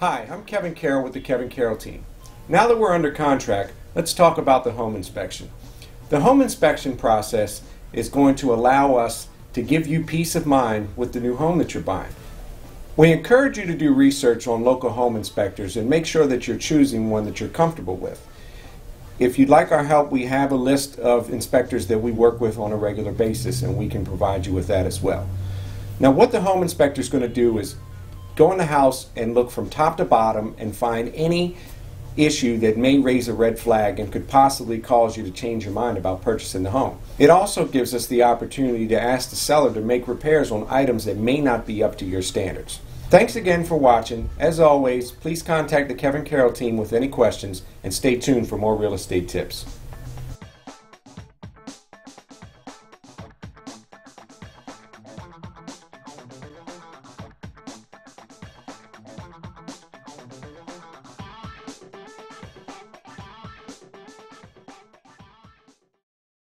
Hi, I'm Kevin Carroll with the Kevin Carroll team. Now that we're under contract, let's talk about the home inspection. The home inspection process is going to allow us to give you peace of mind with the new home that you're buying. We encourage you to do research on local home inspectors and make sure that you're choosing one that you're comfortable with. If you'd like our help, we have a list of inspectors that we work with on a regular basis, and we can provide you with that as well. Now, what the home inspector is going to do is go in the house and look from top to bottom and find any issue that may raise a red flag and could possibly cause you to change your mind about purchasing the home. It also gives us the opportunity to ask the seller to make repairs on items that may not be up to your standards. Thanks again for watching. As always, please contact the Kevin Carroll team with any questions and stay tuned for more real estate tips.